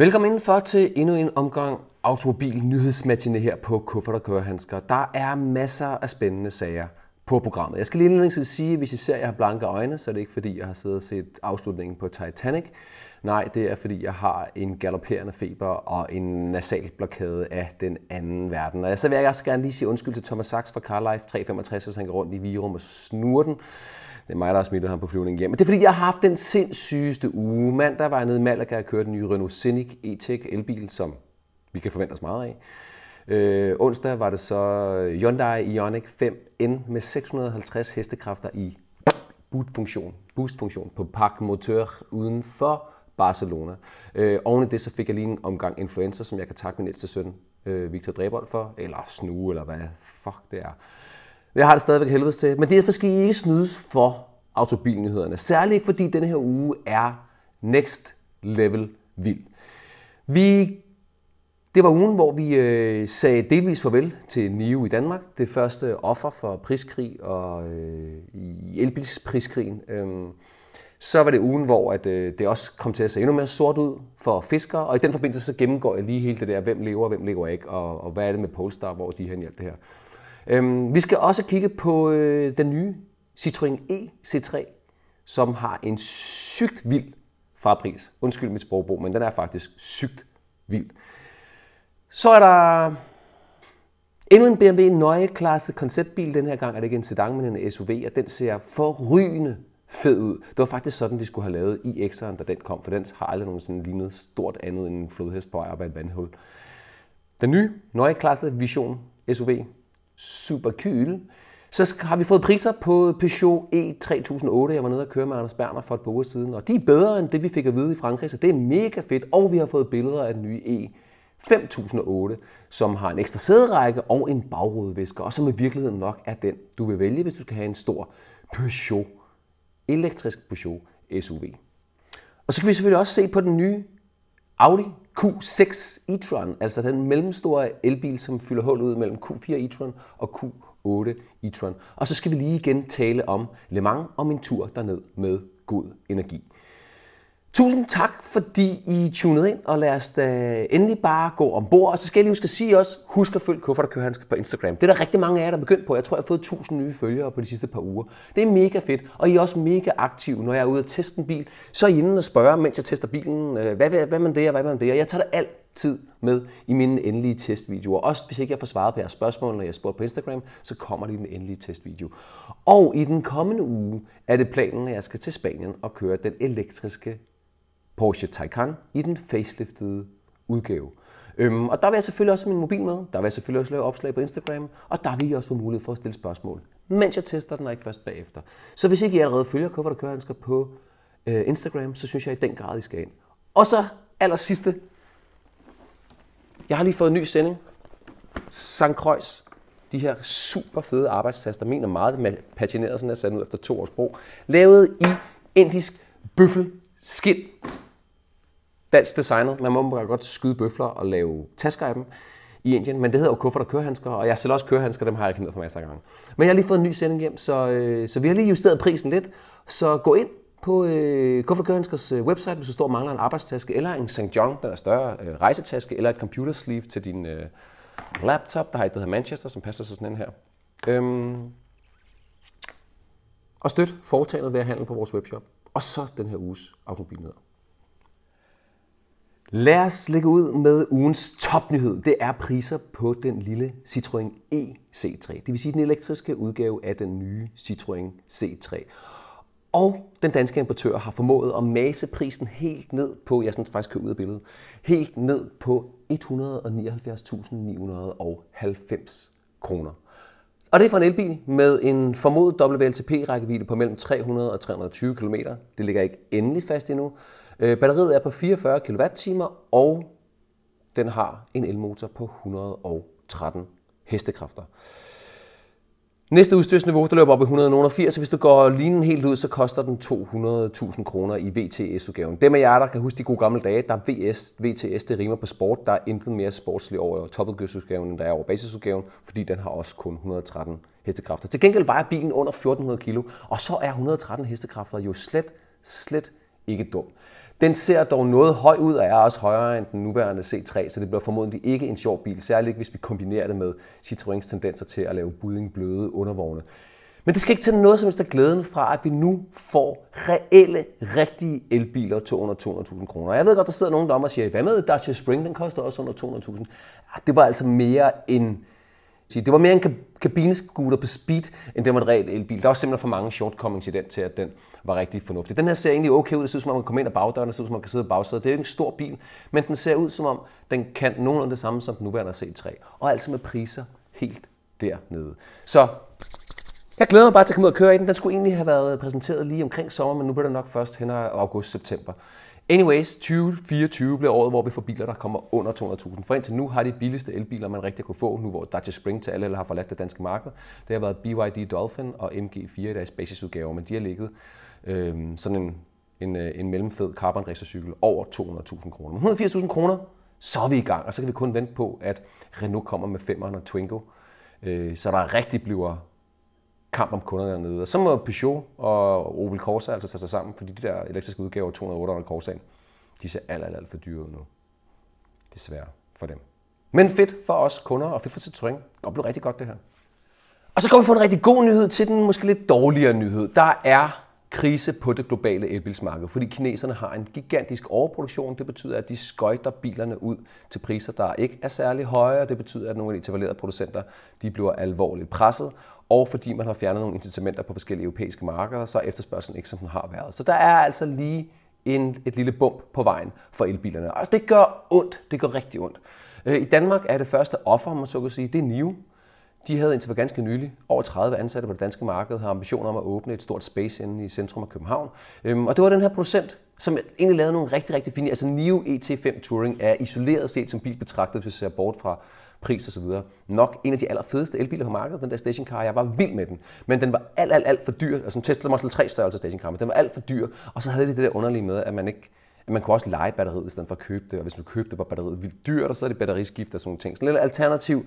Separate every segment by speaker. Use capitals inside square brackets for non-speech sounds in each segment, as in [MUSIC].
Speaker 1: Velkommen indenfor til endnu en omgang automobil nyhedsmatchene her på Kuffert og Kørehandsker. Der er masser af spændende sager på programmet. Jeg skal lige indledningsvis sige, at hvis I ser, at jeg har blanke øjne, så er det ikke fordi, jeg har siddet og set afslutningen på Titanic. Nej, det er fordi, jeg har en galopperende feber og en nasal blokade af den anden verden. Og så vil jeg også gerne lige sige undskyld til Thomas Sachs fra CarLife 365, så han går rundt i Virum og snurrer den. Det er mig, der har smittet ham på flyvningen hjem. Men det er fordi, jeg har haft den sindssygeste uge. Mandag var jeg nede i Malaga og kørte den nye Renault Scenic E-Tech elbil, som vi kan forvente os meget af. Øh, onsdag var det så Hyundai Ioniq 5N med 650 hestekræfter i bootfunktion, boostfunktion på Parc Moteur uden for Barcelona. Øh, oven i det så fik jeg lige en omgang influencer, som jeg kan takke min ældste søn, øh, Victor Drebold for, eller Snue, eller hvad fuck det er. Jeg har det stadigvæk helvedes til, men derfor skal I ikke snydes for autobilnyhederne. Særligt ikke fordi denne her uge er next level vild. Vi, det var ugen, hvor vi øh, sagde delvis farvel til NIO i Danmark. Det første offer for priskrig og øh, i elbilspriskrigen. Øhm, så var det ugen, hvor at, øh, det også kom til at se endnu mere sort ud for fiskere. Og i den forbindelse så gennemgår jeg lige hele det der, hvem lever og hvem lever ikke, og, og hvad er det med Polestar, hvor de hen i alt det her. Øhm, vi skal også kigge på øh, den nye Citroën EC3, som har en sygt vild farpris. Undskyld mit sprogbrug, men den er faktisk sygt vild. Så er der endnu en BMW nøje klasse konceptbil. Den her gang er det ikke en sedan, men en SUV, og den ser forrygende fed ud. Det var faktisk sådan, de skulle have lavet i X'eren, da den kom, for den har aldrig nogensinde lignet stort andet end en flodhest på vej op ad et vandhul. Den nye nøje klasse Vision SUV Superkyl. Så har vi fået priser på Peugeot E3008. Jeg var nede og køre med Anders Berner for et par uger siden, og de er bedre end det, vi fik at vide i Frankrig, så det er mega fedt. Og vi har fået billeder af den nye E5008, som har en ekstra sæderække og en bagrudevisker, og som i virkeligheden nok er den, du vil vælge, hvis du skal have en stor Peugeot, elektrisk Peugeot SUV. Og så kan vi selvfølgelig også se på den nye Audi Q6 e-tron, altså den mellemstore elbil, som fylder hul ud mellem Q4 e-tron og Q8 e-tron. Og så skal vi lige igen tale om Le Mans og min tur derned med god energi. Tusind tak, fordi I tunede ind, og lad os da endelig bare gå ombord. Og så skal jeg lige huske at sige også, husk at følge Kuffert og Kørehandske på Instagram. Det er der rigtig mange af jer, der er begyndt på. Jeg tror, jeg har fået 1000 nye følgere på de sidste par uger. Det er mega fedt, og I er også mega aktive, når jeg er ude og teste en bil. Så er I inde og spørger, mens jeg tester bilen, øh, hvad, hvad, hvad man det, og hvad man det? Og jeg tager det altid med i mine endelige testvideoer. Også hvis ikke jeg får svaret på jeres spørgsmål, når jeg spurgt på Instagram, så kommer det i den endelige testvideo. Og i den kommende uge er det planen, at jeg skal til Spanien og køre den elektriske Porsche Taycan i den faceliftede udgave. Øhm, og der vil jeg selvfølgelig også have min mobil med. Der vil jeg selvfølgelig også lave opslag på Instagram. Og der vil I også få mulighed for at stille spørgsmål, mens jeg tester den, og ikke først bagefter. Så hvis ikke I allerede følger Kuffer, der kører på øh, Instagram, så synes jeg i den grad, I skal ind. Og så aller sidste. Jeg har lige fået en ny sending. St. Croix. De her super fede arbejdstaster. Min er meget patineret, sådan er sat ud efter to års brug. Lavet i indisk bøffel skind dansk designet. Man må godt skyde bøfler og lave tasker af dem i Indien, men det hedder jo kuffert og kørehandsker, og jeg sælger også kørehandsker, dem har jeg kendt for masser af gange. Men jeg har lige fået en ny sending hjem, så, øh, så vi har lige justeret prisen lidt. Så gå ind på øh, Kuffert Kørehandskers øh, website, hvis du står og mangler en arbejdstaske, eller en St. John, den er større øh, rejsetaske, eller et computer sleeve til din øh, laptop, der har et, der hedder Manchester, som passer til sådan en her. Øhm, og støt foretaget ved at handle på vores webshop. Og så den her uges automobilnyheder. Lad os lægge ud med ugens topnyhed. Det er priser på den lille Citroën EC3. Det vil sige den elektriske udgave af den nye Citroën C3. Og den danske importør har formået at mase prisen helt ned på, jeg synes faktisk kan ud af billedet, helt ned på 179.990 kroner. Og det er for en elbil med en formodet WLTP-rækkevidde på mellem 300 og 320 km. Det ligger ikke endelig fast endnu. Øh, batteriet er på 44 kWh, og den har en elmotor på 113 hestekræfter. Næste udstyrsniveau, der løber op i 180, så hvis du går linen helt ud, så koster den 200.000 kroner i VTS-udgaven. Dem af jer, der kan huske de gode gamle dage, der er VS, VTS, det rimer på sport. Der er intet mere sportsligt over topudgivelsesudgaven, end der er over basisudgaven, fordi den har også kun 113 hestekræfter. Til gengæld vejer bilen under 1400 kg, og så er 113 hestekræfter jo slet, slet ikke dum. Den ser dog noget høj ud og er også højere end den nuværende C3, så det bliver formodentlig ikke en sjov bil, særligt hvis vi kombinerer det med Citroëns tendenser til at lave budding bløde undervogne. Men det skal ikke tage noget som helst af glæden fra, at vi nu får reelle, rigtige elbiler til under 200.000 kroner. Jeg ved godt, der sidder nogen der og siger, hvad med Dacia Spring, den koster også under 200.000. Ah, det var altså mere en, det var mere en kabinescooter på speed, end det var en reel elbil. Der var simpelthen for mange shortcomings i den til, at den var rigtig fornuftig. Den her ser egentlig okay ud. Det ser ud som om, man kan komme ind ad bagdøren, det ser ud som om, man kan sidde i bagsædet. Det er jo ikke en stor bil, men den ser ud som om, den kan nogenlunde det samme som den nuværende C3. Og altså med priser helt dernede. Så jeg glæder mig bare til at komme ud og køre i den. Den skulle egentlig have været præsenteret lige omkring sommer, men nu bliver det nok først hen ad august-september. Anyways, 2024 bliver året, hvor vi får biler, der kommer under 200.000. For indtil nu har de billigste elbiler, man rigtig kunne få, nu hvor Dacia Spring til alle eller har forladt det danske marked, det har været BYD Dolphin og MG4 i deres basisudgaver, men de har ligget øh, sådan en, en, øh, en mellemfed carbon racercykel over 200.000 kroner. Men 180.000 kroner, så er vi i gang, og så kan vi kun vente på, at Renault kommer med 500 Twingo, øh, så der rigtig bliver kamp om kunderne dernede. Og så må Peugeot og Opel Corsa altså tage sig sammen, fordi de der elektriske udgaver 208 Corsaen, de ser alt, alt, alt for dyre ud nu. Desværre for dem. Men fedt for os kunder og fedt for Citroën. Det kan blive rigtig godt det her. Og så kommer vi få en rigtig god nyhed til den måske lidt dårligere nyhed. Der er krise på det globale elbilsmarked, fordi kineserne har en gigantisk overproduktion. Det betyder, at de skøjter bilerne ud til priser, der ikke er særlig høje, og det betyder, at nogle af de etablerede producenter de bliver alvorligt presset, og fordi man har fjernet nogle incitamenter på forskellige europæiske markeder, så er efterspørgselen ikke, som den har været. Så der er altså lige en, et lille bump på vejen for elbilerne. Og det gør ondt. Det gør rigtig ondt. Øh, I Danmark er det første offer, man så kan sige, det er NIO. De havde indtil for ganske nylig over 30 ansatte på det danske marked, har ambitioner om at åbne et stort space inde i centrum af København. Øhm, og det var den her producent, som egentlig lavede nogle rigtig, rigtig fine... Altså NIO ET5 Touring er isoleret set som bil betragtet, hvis vi ser bort fra pris og så videre. Nok en af de allerfedeste elbiler på markedet, den der stationcar. Jeg var vild med den. Men den var alt, alt, alt for dyr. Altså en Tesla Model 3 størrelse stationcar, men den var alt for dyr. Og så havde de det der underlige med, at man ikke at man kunne også lege batteriet i stedet for at købe det, og hvis man købte det, var batteriet vildt dyrt, og så er det batteriskift og sådan nogle ting. Så en lille alternativ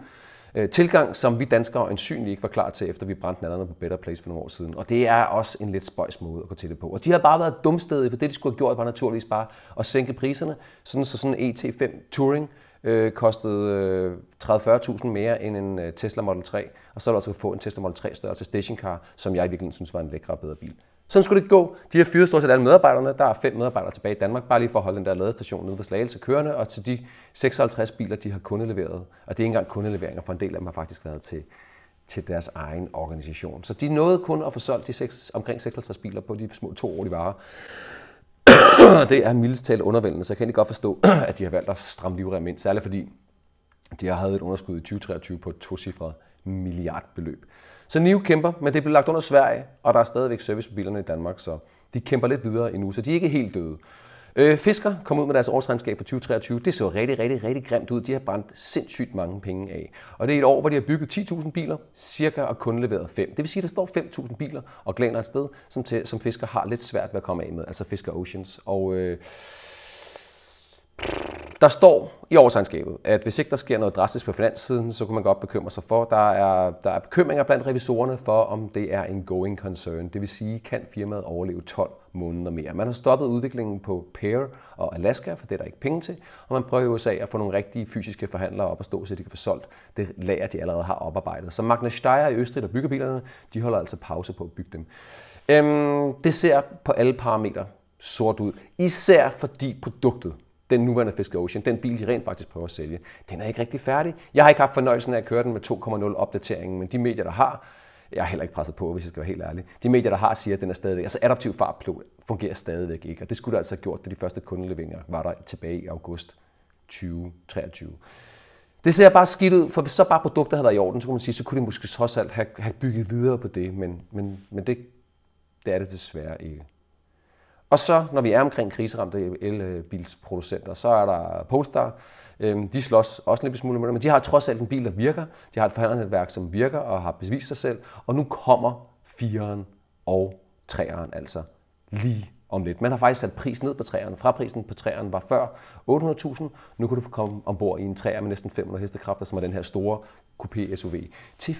Speaker 1: øh, tilgang, som vi danskere ansynligt ikke var klar til, efter vi brændte nallerne på Better Place for nogle år siden. Og det er også en lidt spøjs måde at gå til det på. Og de har bare været dumstedige, for det de skulle have gjort, var naturligvis bare at sænke priserne, sådan så sådan en ET5 Touring øh, kostede øh, 30-40.000 mere end en øh, Tesla Model 3, og så er du også altså få en Tesla Model 3 størrelse stationcar, som jeg i virkeligheden synes var en lækre og bedre bil. Sådan skulle det gå. De har fyret stort set alle medarbejderne. Der er fem medarbejdere tilbage i Danmark, bare lige for at holde den der ladestation nede ved Slagelse kørende, og til de 56 biler, de har kundeleveret. Og det er ikke engang kundeleveringer, for en del af dem har faktisk været til, til deres egen organisation. Så de nåede kun at få solgt de 6, omkring 56 biler på de små to år, de varer. [COUGHS] det er mildest talt undervældende, så jeg kan ikke godt forstå, [COUGHS] at de har valgt at stramme livremmen ind, særligt fordi de har haft et underskud i 2023 på et tocifret milliardbeløb. Så NIO kæmper, men det blev lagt under Sverige, og der er stadigvæk servicebilerne i Danmark, så de kæmper lidt videre endnu, så de er ikke helt døde. Øh, Fisker kom ud med deres årsregnskab for 2023. Det så rigtig, rigtig, rigtig grimt ud. De har brændt sindssygt mange penge af. Og det er et år, hvor de har bygget 10.000 biler, cirka og kun leveret 5. Det vil sige, at der står 5.000 biler og glæner et sted, som, til, som Fisker har lidt svært ved at komme af med. Altså Fisker Oceans. Og øh, der står i årsregnskabet, at hvis ikke der sker noget drastisk på finanssiden, så kunne man godt bekymre sig for. Der er, der er bekymringer blandt revisorerne for, om det er en going concern. Det vil sige, kan firmaet overleve 12 måneder mere. Man har stoppet udviklingen på Pear og Alaska, for det er der ikke penge til, og man prøver i USA at få nogle rigtige fysiske forhandlere op at stå, så de kan få solgt det lager, de allerede har oparbejdet. Så Magna Steyr i Østrig, der bygger bilerne, de holder altså pause på at bygge dem. Øhm, det ser på alle parametre sort ud, især fordi produktet den nuværende Fisker Ocean, den bil, de rent faktisk prøver at sælge, den er ikke rigtig færdig. Jeg har ikke haft fornøjelsen af at køre den med 2.0 opdateringen, men de medier, der har, jeg er heller ikke presset på, hvis jeg skal være helt ærlig. De medier, der har, siger, at den er stadigvæk, altså adaptiv fartpilot fungerer stadigvæk ikke, og det skulle der altså have gjort, da de første kundeleveringer var der tilbage i august 2023. Det ser bare skidt ud, for hvis så bare produkter havde været i orden, så kunne man sige, så kunne de måske trods alt have, have bygget videre på det, men, men, men det, det er det desværre ikke. Og så, når vi er omkring kriseramte elbilsproducenter, så er der Polestar. Øhm, de slås også en lille smule med det, men de har trods alt en bil, der virker. De har et forhandlernetværk, som virker og har bevist sig selv. Og nu kommer 4'eren og 3'eren altså lige om lidt. Man har faktisk sat prisen ned på træerne. Fra-prisen på træerne var før 800.000. Nu kan du få komme ombord i en træer med næsten 500 hestekræfter, som er den her store coupé SUV, til 725.000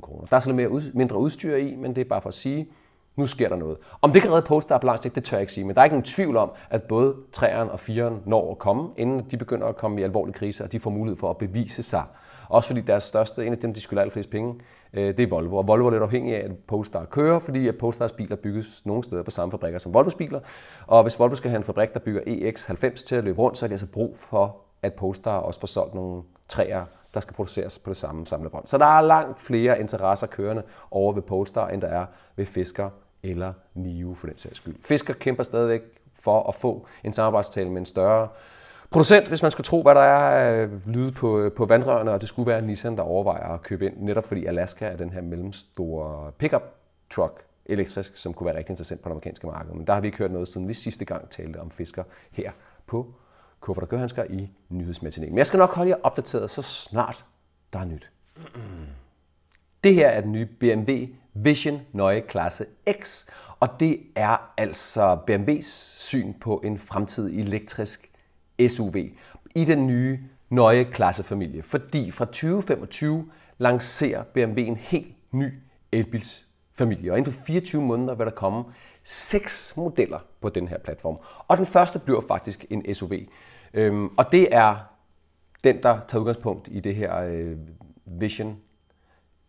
Speaker 1: kroner. Der er så lidt mere mindre udstyr i, men det er bare for at sige, nu sker der noget. Om det kan redde Polestar på lang sigt, det tør jeg ikke sige, men der er ikke nogen tvivl om, at både 3'eren og 4'eren når at komme, inden de begynder at komme i alvorlige kriser, og de får mulighed for at bevise sig. Også fordi deres største, en af dem, de skulle allerflest penge, øh, det er Volvo. Og Volvo er lidt afhængig af, at Polestar kører, fordi at Polestars biler bygges nogle steder på samme fabrikker som Volvos biler. Og hvis Volvo skal have en fabrik, der bygger EX90 til at løbe rundt, så er det altså brug for, at Polestar også får solgt nogle træer, der skal produceres på det samme samlebånd. Så der er langt flere interesser kørende over ved Polestar, end der er ved Fisker eller NIO for den sags skyld. Fisker kæmper stadigvæk for at få en samarbejdstale med en større producent, hvis man skal tro, hvad der er øh, lyde på, på vandrørene, og det skulle være Nissan, der overvejer at købe ind, netop fordi Alaska er den her mellemstore pickup truck elektrisk, som kunne være rigtig interessant på det amerikanske marked. Men der har vi ikke hørt noget, siden vi sidste gang talte om fisker her på Kuffert og Gørhansker i nyhedsmatinen. Men jeg skal nok holde jer opdateret, så snart der er nyt. Det her er den nye BMW Vision Neue Klasse X, og det er altså BMW's syn på en fremtidig elektrisk SUV i den nye Neue Klasse-familie. Fordi fra 2025 lancerer BMW en helt ny familie. og inden for 24 måneder vil der komme seks modeller på den her platform. Og den første bliver faktisk en SUV. Øhm, og det er den, der tager udgangspunkt i det her øh, Vision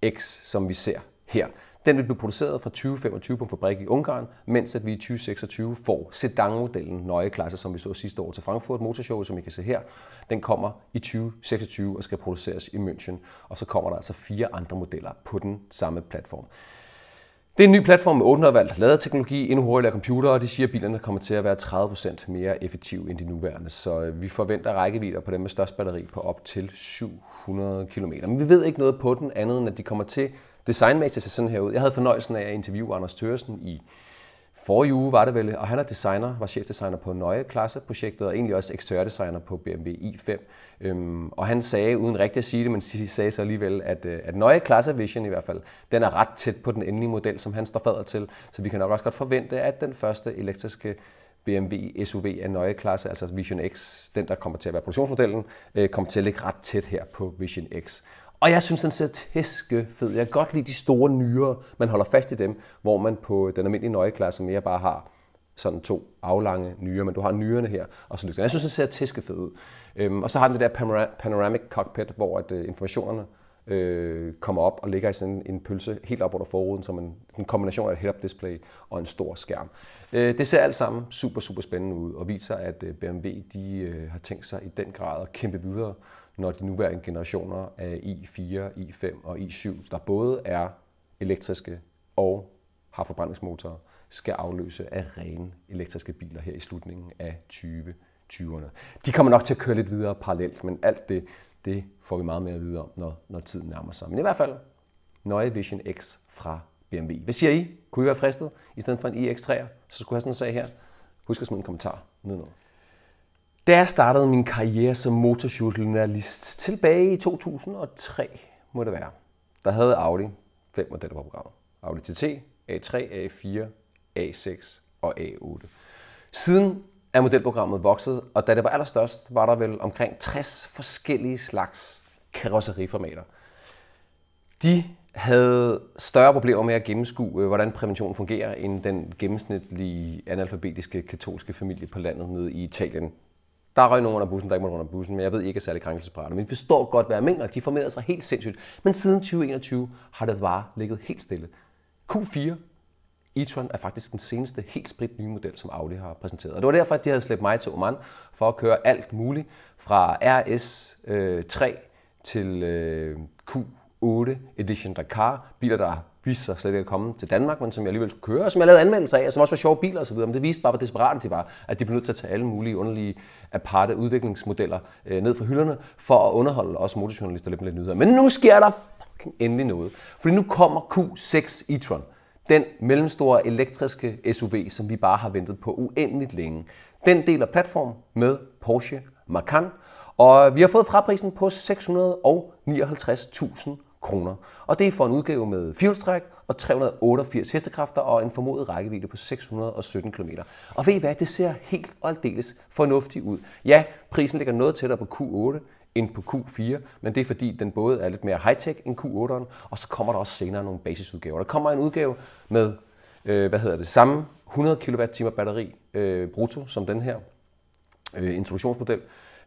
Speaker 1: X, som vi ser her. Den vil blive produceret fra 2025 på en fabrik i Ungarn, mens at vi i 2026 får sedanmodellen nøje klasse, som vi så sidste år til Frankfurt Motorshow, som I kan se her. Den kommer i 2026 og skal produceres i München, og så kommer der altså fire andre modeller på den samme platform. Det er en ny platform med 800 valgt ladeteknologi, endnu hurtigere computere, og de siger, at bilerne kommer til at være 30% mere effektive end de nuværende. Så øh, vi forventer rækkevidder på dem med størst batteri på op til 700 km. Men vi ved ikke noget på den andet, end at de kommer til designmæssigt at se sådan her ud. Jeg havde fornøjelsen af at interviewe Anders Tørsen i forrige uge var det vel, og han er designer, var chefdesigner på Nøje Klasse-projektet, og egentlig også eksteriørdesigner på BMW i5. Øhm, og han sagde, uden rigtigt at sige det, men sagde så alligevel, at, øh, at Nøje Klasse Vision i hvert fald, den er ret tæt på den endelige model, som han står fader til. Så vi kan nok også godt forvente, at den første elektriske BMW SUV af Nøje Klasse, altså Vision X, den der kommer til at være produktionsmodellen, øh, kommer til at ligge ret tæt her på Vision X. Og jeg synes, den ser tæske fed. Jeg kan godt lide de store nyere. Man holder fast i dem, hvor man på den almindelige nøjeklasse mere bare har sådan to aflange nyere, men du har nyrerne her, og så lygterne. Jeg synes, den ser tæske fed ud. Øhm, og så har den det der panoramic cockpit, hvor at, uh, informationerne øh, kommer op og ligger i sådan en pølse helt op under forruden, som en, en kombination af et head-up display og en stor skærm. Øh, det ser alt sammen super, super spændende ud og viser, at øh, BMW de, øh, har tænkt sig i den grad at kæmpe videre når de nuværende generationer af i4, i5 og i7, der både er elektriske og har forbrændingsmotorer, skal afløse af rene elektriske biler her i slutningen af 2020'erne. De kommer nok til at køre lidt videre parallelt, men alt det, det får vi meget mere at vide om, når, når tiden nærmer sig. Men i hvert fald, Neue Vision X fra BMW. Hvad siger I? Kunne I være fristet? I stedet for en iX3'er, så skulle jeg sådan en sag her. Husk at smide en kommentar nedenunder. Da jeg startede min karriere som motorcykeljournalist tilbage i 2003, må det være, der havde Audi fem modeller på programmet. Audi TT, A3, A4, A6 og A8. Siden er modelprogrammet vokset, og da det var allerstørst, var der vel omkring 60 forskellige slags karosseriformater. De havde større problemer med at gennemskue, hvordan præventionen fungerer, end den gennemsnitlige analfabetiske katolske familie på landet nede i Italien der røg nogen under bussen, der ikke måtte under bussen, men jeg ved ikke at særlig krænkelsesparate. Men vi forstår godt, hvad jeg mener. De formerede sig helt sindssygt. Men siden 2021 har det bare ligget helt stille. Q4 e-tron er faktisk den seneste helt sprit nye model, som Audi har præsenteret. Og det var derfor, at de havde slæbt mig til Oman for at køre alt muligt fra RS3 øh, til øh, 8 Edition Dakar. Biler, der viste sig slet ikke at komme til Danmark, men som jeg alligevel skulle køre, og som jeg lavede anmeldelser af, og som også var sjove biler osv. Men det viste bare, hvor desperate de var, at de blev nødt til at tage alle mulige underlige aparte udviklingsmodeller øh, ned fra hylderne, for at underholde os motorjournalister lidt med lidt nyheder. Men nu sker der fucking endelig noget. Fordi nu kommer Q6 e-tron. Den mellemstore elektriske SUV, som vi bare har ventet på uendeligt længe. Den deler platform med Porsche Macan, og vi har fået fraprisen på 659.000 kroner. Og det er for en udgave med firehjulstræk og 388 hestekræfter og en formodet rækkevidde på 617 km. Og ved I hvad, det ser helt og aldeles fornuftigt ud. Ja, prisen ligger noget tættere på Q8 end på Q4, men det er fordi, den både er lidt mere high-tech end Q8'eren, og så kommer der også senere nogle basisudgaver. Der kommer en udgave med øh, hvad hedder det, samme 100 kWh batteri øh, brutto som den her øh, introduktionsmodel,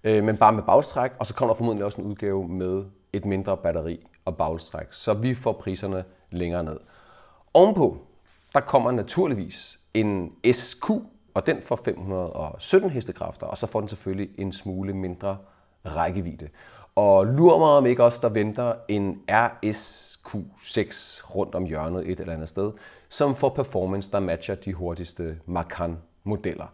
Speaker 1: øh, men bare med bagstræk, og så kommer der formodentlig også en udgave med et mindre batteri og bagstræk, så vi får priserne længere ned. Ovenpå, der kommer naturligvis en SQ, og den får 517 hestekræfter, og så får den selvfølgelig en smule mindre rækkevidde. Og lur mig om ikke også, der venter en RSQ6 rundt om hjørnet et eller andet sted, som får performance, der matcher de hurtigste Macan-modeller.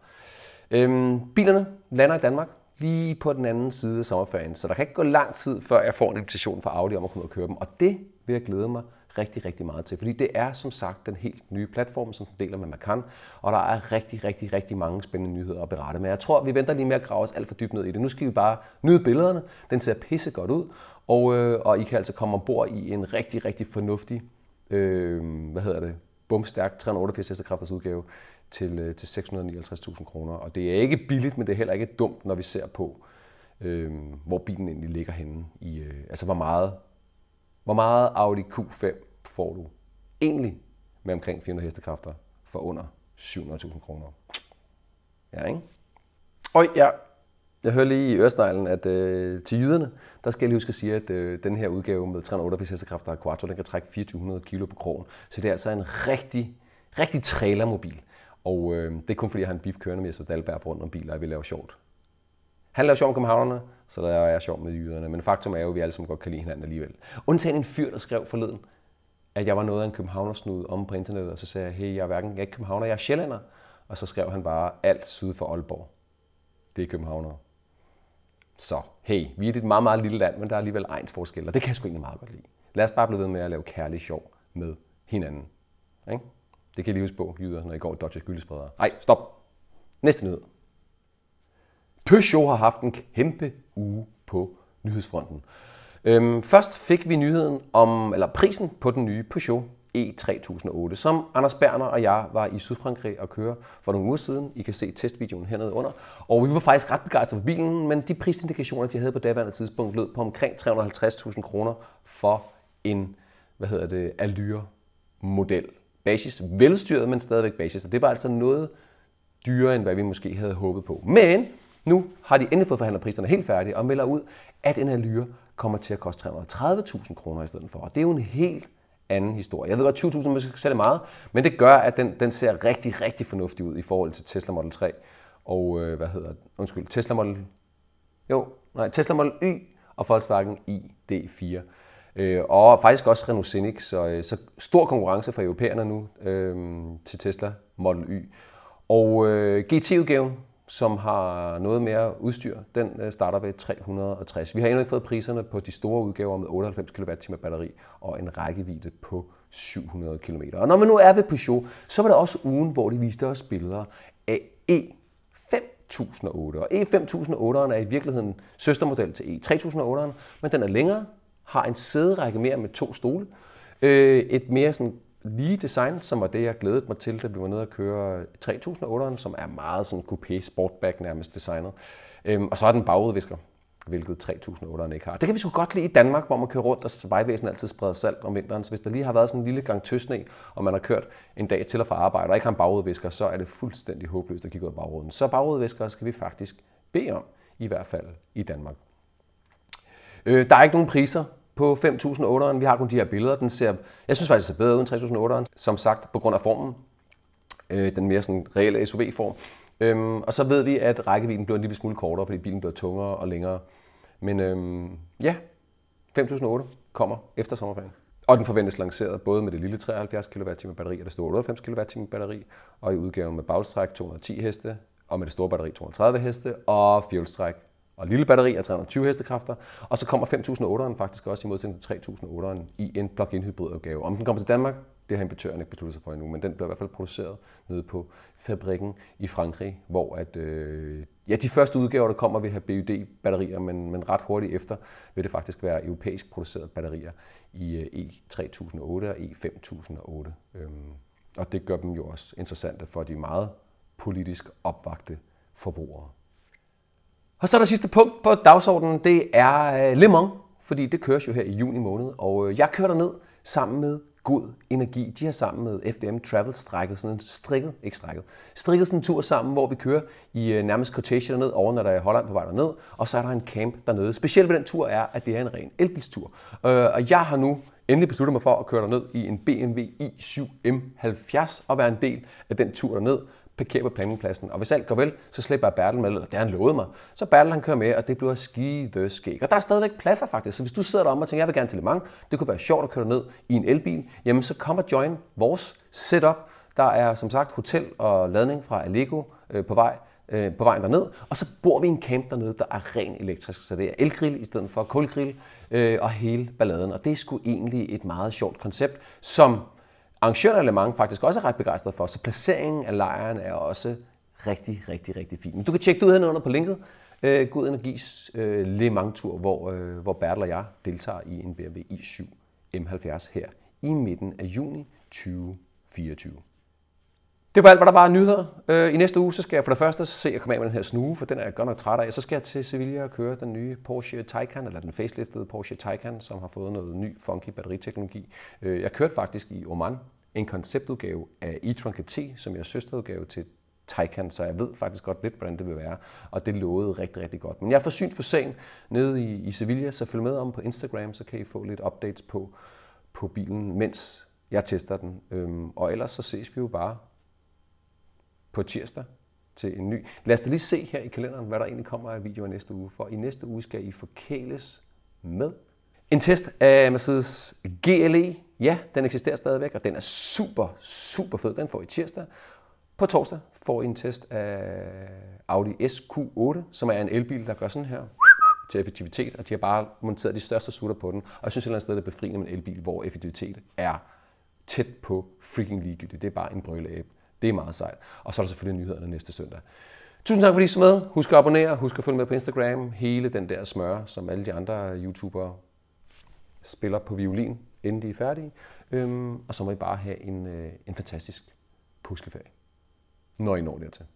Speaker 1: Øhm, bilerne lander i Danmark lige på den anden side af sommerferien, så der kan ikke gå lang tid, før jeg får en invitation fra Audi om at komme ud og køre dem. Og det vil jeg glæde mig rigtig, rigtig meget til, fordi det er som sagt den helt nye platform, som den deler med Macan, og der er rigtig, rigtig, rigtig mange spændende nyheder at berette. med. jeg tror, vi venter lige med at grave os alt for dybt ned i det. Nu skal vi bare nyde billederne. Den ser pisse godt ud, og, øh, og I kan altså komme ombord i en rigtig, rigtig fornuftig, øh, hvad hedder det, bumstærk 388 hestekræfters udgave til, øh, til 659.000 kroner. Og det er ikke billigt, men det er heller ikke dumt, når vi ser på, øh, hvor bilen egentlig ligger henne. I, øh, altså hvor meget, hvor meget Audi Q5 får du egentlig med omkring 400 hestekræfter for under 700.000 kroner. Ja, ikke? Og ja, jeg hører lige i øresneglen, at øh, til jyderne, der skal jeg lige huske at sige, at øh, den her udgave med 388 hestekræfter og Quattro, den kan trække 2400 kg på krogen. Så det er altså en rigtig, rigtig trailermobil. Og øh, det er kun fordi, jeg har en beef kørende med, så Dalberg rundt om biler, og vi laver sjovt. Han laver sjov med københavnerne, så der er jeg sjov med jyderne. Men faktum er jo, at vi alle sammen godt kan lide hinanden alligevel. Undtagen en fyr, der skrev forleden, at jeg var noget af en københavnersnud om på internettet, og så sagde jeg, hey, jeg er hverken jeg er ikke københavner, jeg er sjællander. Og så skrev han bare, alt syd for Aalborg. Det er københavner. Så hey, vi er et meget, meget lille land, men der er alligevel egens forskel, og det kan jeg sgu egentlig meget godt lide. Lad os bare blive ved med at lave kærlig sjov med hinanden. Ikke? Det kan I lige huske på, jyder, når I går og dodger. Nej, stop. Næste nyhed. Peugeot har haft en kæmpe uge på nyhedsfronten. Øhm, først fik vi nyheden om, eller prisen på den nye Peugeot E3008, som Anders Berner og jeg var i Sydfrankrig og køre for nogle uger siden. I kan se testvideoen hernede under. Og vi var faktisk ret begejstrede for bilen, men de prisindikationer, de havde på daværende tidspunkt, lød på omkring 350.000 kroner for en, hvad hedder det, Allure model. Basis, velstyret, men stadigvæk basis. Og det var altså noget dyrere, end hvad vi måske havde håbet på. Men nu har de endelig fået forhandlet priserne helt færdige og melder ud, at en Allure kommer til at koste 330.000 kroner i stedet for. Og det er jo en helt anden historie. Jeg ved godt, 20.000 måske selv meget, men det gør, at den, den ser rigtig, rigtig fornuftig ud i forhold til Tesla Model 3 og, øh, hvad hedder undskyld, Tesla Model, jo, nej, Tesla Model Y og Volkswagen ID4. Øh, og faktisk også Renault Scenic, så, øh, så stor konkurrence for europæerne nu øh, til Tesla Model Y. Og øh, GT-udgaven, som har noget mere udstyr, den øh, starter ved 360. Vi har endnu ikke fået priserne på de store udgaver med 98 kWh batteri og en rækkevidde på 700 km. Og når man nu er ved Peugeot, så var det også ugen, hvor de viste os billeder af E5008. Og E5008'eren e er i virkeligheden søstermodel til E3008'eren, men den er længere, har en sæderække mere med to stole, øh, et mere sådan lige design, som var det, jeg glædede mig til, da vi var nede og køre 3008'eren, som er meget sådan coupé sportback nærmest designet. Øhm, og så har den bagudvisker, hvilket 3008'eren ikke har. Det kan vi sgu godt lide i Danmark, hvor man kører rundt, og vejvæsen altid spreder salt om vinteren. Så hvis der lige har været sådan en lille gang tøsne, og man har kørt en dag til og fra arbejde, og ikke har en bagudvisker, så er det fuldstændig håbløst at kigge ud af bagruden. Så bagudvisker skal vi faktisk bede om, i hvert fald i Danmark. Øh, der er ikke nogen priser på 5008'eren. Vi har kun de her billeder. Den ser, jeg synes faktisk, det ser bedre ud end 3008'eren, Som sagt, på grund af formen. Øh, den mere sådan reelle SUV-form. Øhm, og så ved vi, at rækkevidden bliver en lille smule kortere, fordi bilen bliver tungere og længere. Men øhm, ja, 5008 kommer efter sommerferien. Og den forventes lanceret både med det lille 73 kWh batteri og det store 98 kWh batteri, og i udgaven med bagstræk 210 heste, og med det store batteri 230 heste, og fjolstræk og lille batteri af 320 hestekræfter. Og så kommer 5008'eren faktisk også i modsætning til 3008'eren i en plug-in hybridudgave. Om den kommer til Danmark, det har importøren ikke besluttet sig for endnu, men den bliver i hvert fald produceret nede på fabrikken i Frankrig, hvor at, øh, ja, de første udgaver, der kommer, vil have BUD-batterier, men, men ret hurtigt efter vil det faktisk være europæisk producerede batterier i øh, E3008 og E5008. Øhm, og det gør dem jo også interessante for de meget politisk opvagte forbrugere. Og så er der sidste punkt på dagsordenen, det er øh, Le Mans, fordi det køres jo her i juni måned, og øh, jeg kører ned sammen med god energi. De har sammen med FDM Travel strækket sådan en strikket, ikke strækket, strikket sådan en tur sammen, hvor vi kører i øh, nærmest quotation ned over, når der er Holland på vej derned, og så er der en camp dernede. Specielt ved den tur er, at det er en ren elbilstur. Øh, og jeg har nu endelig besluttet mig for at køre derned i en BMW i7 M70 og være en del af den tur derned parkere på planingpladsen. Og hvis alt går vel, så slipper jeg Bertel med, eller det har han lovet mig. Så Bertel han kører med, og det bliver skide skæg. Og der er stadigvæk pladser faktisk. Så hvis du sidder derom og tænker, jeg vil gerne til Le Mans, det kunne være sjovt at køre ned i en elbil, jamen så kom og join vores setup. Der er som sagt hotel og ladning fra Allego øh, på vej øh, på vejen derned, og så bor vi i en camp dernede, der er ren elektrisk, så det er elgrill i stedet for kulgrill øh, og hele balladen. Og det er sgu egentlig et meget sjovt koncept, som arrangøren af Le Mans faktisk også er ret begejstret for, så placeringen af lejren er også rigtig, rigtig, rigtig fin. Du kan tjekke det ud herunder på linket. Øh, God Energis øh, Le Mans-tur, hvor, øh, hvor Bertel og jeg deltager i en BMW i7 M70 her i midten af juni 2024. Det var alt, hvad der var af nyheder. Øh, I næste uge så skal jeg for det første se at komme af med den her snue, for den er jeg godt nok træt af. Så skal jeg til Sevilla og køre den nye Porsche Taycan, eller den faceliftede Porsche Taycan, som har fået noget ny funky batteriteknologi. Øh, jeg kørte faktisk i Oman en konceptudgave af e-tron GT, som er søsterudgave til Taycan, så jeg ved faktisk godt lidt, hvordan det vil være, og det lovede rigtig, rigtig godt. Men jeg er forsynt for sagen nede i, i Sevilla, så følg med om på Instagram, så kan I få lidt updates på, på bilen, mens jeg tester den. Øhm, og ellers så ses vi jo bare på tirsdag til en ny. Lad os da lige se her i kalenderen, hvad der egentlig kommer af videoer næste uge, for i næste uge skal I forkæles med en test af Mercedes GLE. Ja, den eksisterer stadigvæk, og den er super, super fed. Den får I tirsdag. På torsdag får I en test af Audi SQ8, som er en elbil, der gør sådan her til effektivitet, og de har bare monteret de største sutter på den. Og jeg synes et eller andet sted, det er befriende med en elbil, hvor effektivitet er tæt på freaking ligegyldigt. Det er bare en brøleæb. Det er meget sejt. Og så er der selvfølgelig nyhederne næste søndag. Tusind tak fordi I så med. Husk at abonnere. Husk at følge med på Instagram. Hele den der smør, som alle de andre YouTubere spiller på violin, inden de er færdige. Øhm, og så må I bare have en, øh, en fantastisk påskeferie, når I når dertil.